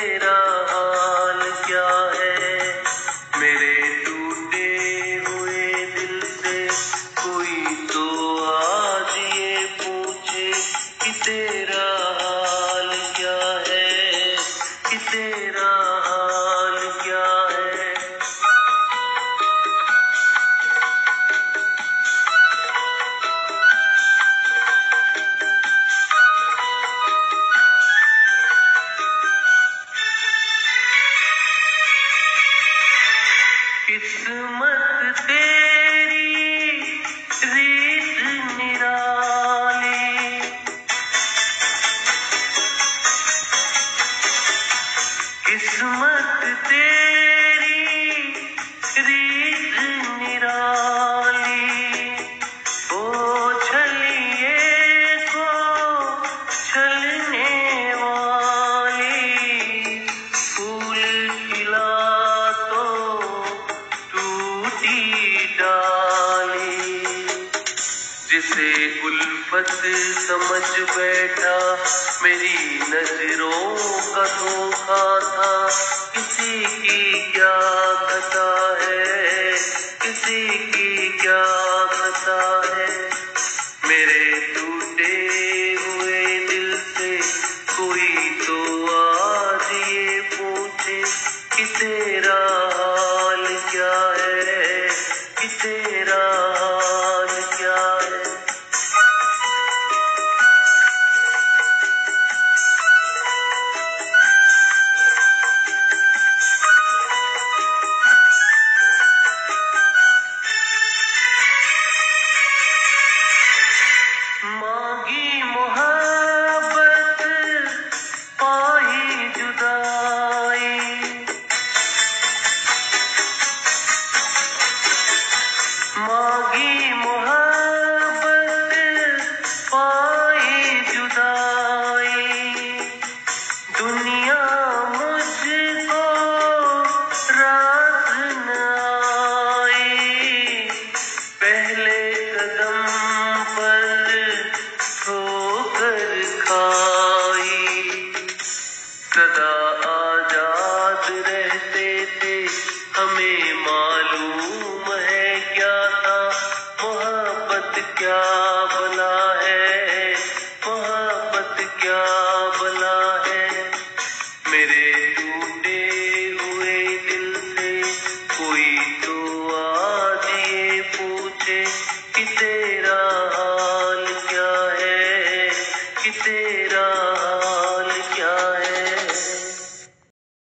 میرا حال کیا ہے؟ میرے ٹوٹے ہوئے دل سے کوئی تو آج یہ پوچھے کہ تیرا حال کیا ہے؟ کہ تیرا قسمت تیری جسے الفت سمجھ بیٹھا، میری نظروں کا دھوکا تھا۔ کسی کی کیا خطا ہے؟ کسی کی کیا خطا ہے؟ میرے مانگی محبت، پائی جدائی۔ دنیا مجھ کو رات پہلے قدم پر ٹھوکر کھائی۔ سدا آزاد رہتے تھے ہمیں Yeah.